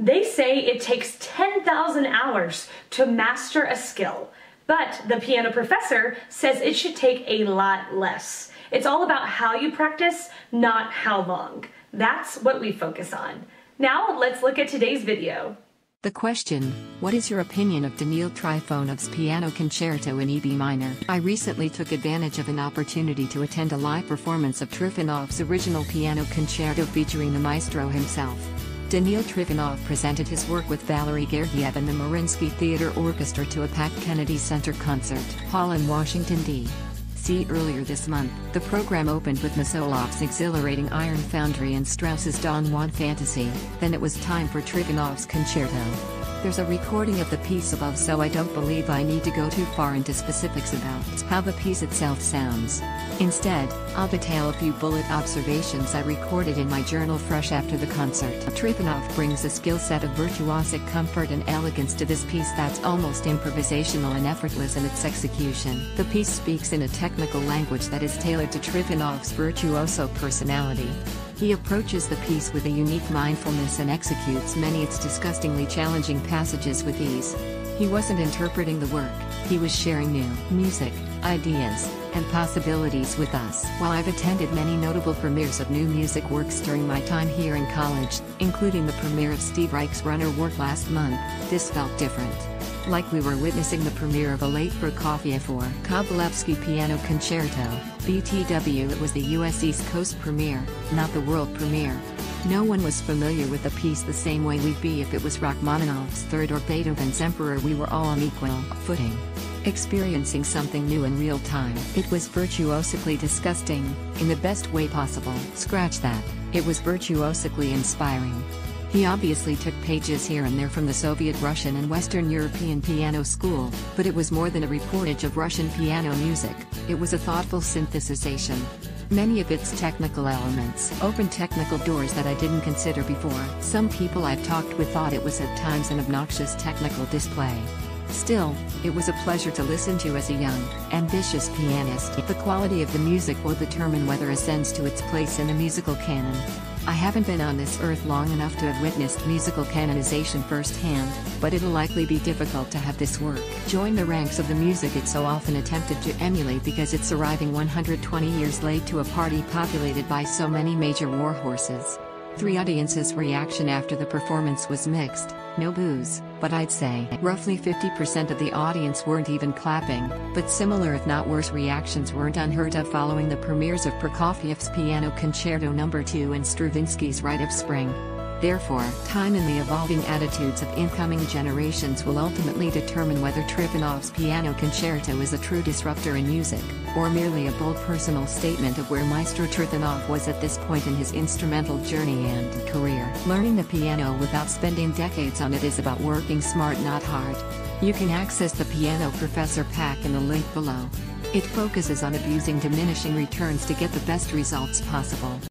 They say it takes 10,000 hours to master a skill, but the piano professor says it should take a lot less. It's all about how you practice, not how long. That's what we focus on. Now let's look at today's video. The question, what is your opinion of Daniil Trifonov's piano concerto in E B minor? I recently took advantage of an opportunity to attend a live performance of Trifonov's original piano concerto featuring the maestro himself. Daniil Trifonov presented his work with Valery Gergiev and the Mariinsky Theater Orchestra to a packed Kennedy Center concert hall in Washington, D.C. earlier this month. The program opened with Mosolov's exhilarating Iron Foundry and Strauss's Don Juan Fantasy, then it was time for Trifonov's concerto. There's a recording of the piece above so I don't believe I need to go too far into specifics about how the piece itself sounds. Instead, I'll detail a few bullet observations I recorded in my journal fresh after the concert. Trifonov brings a skill set of virtuosic comfort and elegance to this piece that's almost improvisational and effortless in its execution. The piece speaks in a technical language that is tailored to Trifonov's virtuoso personality. He approaches the piece with a unique mindfulness and executes many its disgustingly challenging passages with ease. He wasn't interpreting the work, he was sharing new music, ideas, and possibilities with us. While I've attended many notable premieres of new music works during my time here in college, including the premiere of Steve Reich's Runner work last month, this felt different. Like we were witnessing the premiere of a late Prokofiev or Kabalevsky piano concerto, BTW it was the US East Coast premiere, not the world premiere. No one was familiar with the piece the same way we'd be if it was Rachmaninoff's Third or Beethoven's Emperor we were all on equal footing. Experiencing something new in real time. It was virtuosically disgusting, in the best way possible. Scratch that, it was virtuosically inspiring. He obviously took pages here and there from the Soviet Russian and Western European piano school, but it was more than a reportage of Russian piano music, it was a thoughtful synthesization. Many of its technical elements opened technical doors that I didn't consider before. Some people I've talked with thought it was at times an obnoxious technical display. Still, it was a pleasure to listen to as a young, ambitious pianist. The quality of the music will determine whether it ascends to its place in the musical canon. I haven't been on this earth long enough to have witnessed musical canonization firsthand, but it'll likely be difficult to have this work join the ranks of the music it so often attempted to emulate because it's arriving 120 years late to a party populated by so many major warhorses. Three audiences' reaction after the performance was mixed, no boos, but I'd say roughly 50% of the audience weren't even clapping, but similar if not worse reactions weren't unheard of following the premieres of Prokofiev's Piano Concerto No. 2 and Stravinsky's Rite of Spring. Therefore, time and the evolving attitudes of incoming generations will ultimately determine whether Trifonov's piano concerto is a true disruptor in music, or merely a bold personal statement of where Maestro Trifonov was at this point in his instrumental journey and career. Learning the piano without spending decades on it is about working smart not hard. You can access the Piano Professor pack in the link below. It focuses on abusing diminishing returns to get the best results possible.